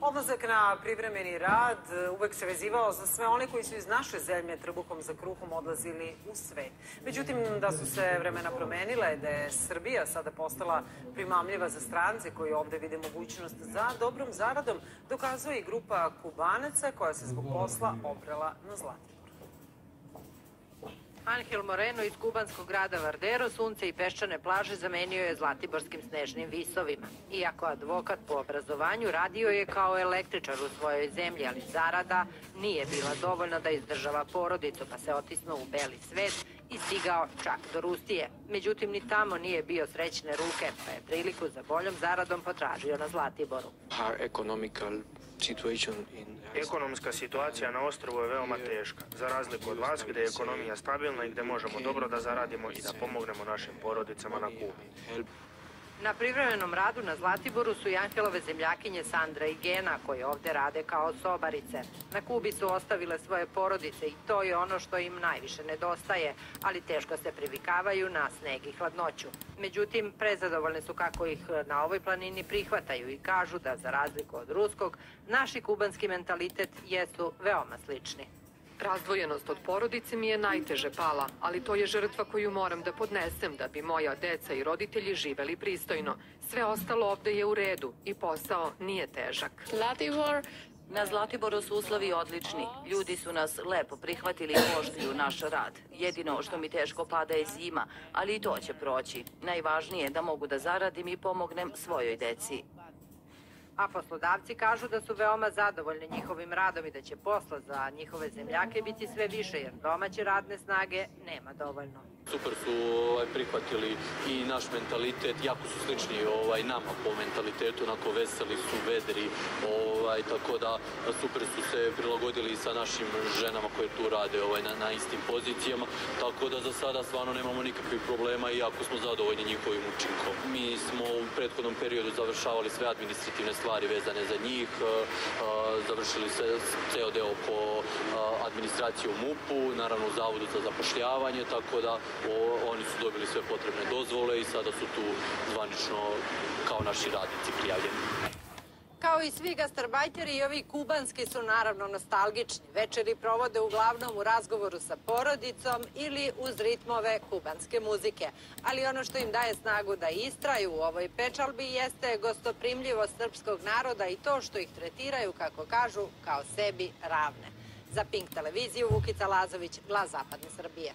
Odlazak na privremeni rad e, uvek se vezivao za sve one koji su iz naše zemlje trbukom za kruhom odlazili u svet. Međutim, da su se vremena promenile, da je Srbija sada postala primamljiva za strance koji ovde vide mogućnost za dobrom zaradom, dokazuje i grupa Kubanaca koja se zbog posla obrela na Zlatibor. Angel Moreno iz kubanskog grada Vardero sunce i peščane plaže zamenio je zlatiborskim snežnim visovima. Iako advokat po obrazovanju radio je kao električar u svojoj zemlji, ali zarada nije bila dovoljna da izdržava porodicu, pa se otisnuo u beli svet i stigao čak do Rustije. Međutim, ni tamo nije bio srećne ruke, pa je priliku za boljom zaradom potražio na Zlatiboru. Our economical Ekonomska situacija na ostrovu je veoma teška, za razliku od vas gde je ekonomija stabilna i gde možemo dobro da zaradimo i da pomognemo našim porodicama na Kubi. Na privremenom radu na Zlatiboru su i Anhelove zemljakinje Sandra i Gena, koje ovde rade kao sobarice. Na Kubi su ostavile svoje porodice i to je ono što im najviše nedostaje, ali teško se privikavaju na sneg i hladnoću. Međutim, prezadovoljne su kako ih na ovoj planini prihvataju i kažu da, za razliku od ruskog, naši kubanski mentalitet jesu veoma slični. Razdvojenost od porodice mi je najteže pala, ali to je žrtva koju moram da podnesem da bi moja deca i roditelji živeli pristojno. Sve ostalo ovde je u redu i posao nije težak. Zlatibor Na Zlatiboru su uslovi odlični. Ljudi su nas lepo prihvatili i poštuju naš rad. Jedino što mi teško pada je zima, ali i to će proći. Najvažnije je da mogu da zaradim i pomognem svojoj deci. A poslodavci kažu da su veoma zadovoljni njihovim radom i da će posla za njihove zemljake biti sve više, jer domaće radne snage nema dovoljno. Super su ovaj, prihvatili i naš mentalitet, jako su slični ovaj, nama po mentalitetu, onako veseli su, vedri, ovaj, tako da super su se prilagodili sa našim ženama koje tu rade ovaj, na, na istim pozicijama, tako da za sada stvarno nemamo nikakvih problema i jako smo zadovoljni njihovim učinkom. Mi smo u prethodnom periodu završavali sve administrativne stvari vezane za njih, a, a, završili se ceo deo po a, administraciji u MUP-u, naravno u Zavodu za zapošljavanje, tako da o, oni su dobili sve potrebne dozvole i sada su tu zvanično kao naši radnici prijavljeni. Kao i svi gastarbajteri, i ovi kubanski su naravno nostalgični. Večeri provode uglavnom u razgovoru sa porodicom ili uz ritmove kubanske muzike. Ali ono što im daje snagu da istraju u ovoj pečalbi jeste gostoprimljivost srpskog naroda i to što ih tretiraju, kako kažu, kao sebi ravne. Za Pink televiziju Vukica Lazović, glas Zapadne Srbije.